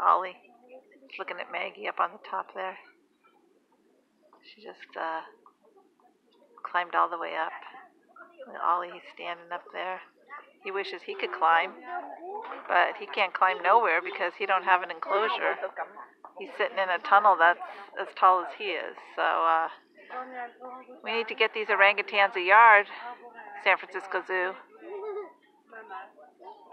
Ollie looking at Maggie up on the top there. She just uh, climbed all the way up. Ollie, he's standing up there. He wishes he could climb, but he can't climb nowhere because he don't have an enclosure. He's sitting in a tunnel that's as tall as he is. So uh, we need to get these orangutans a yard, San Francisco Zoo.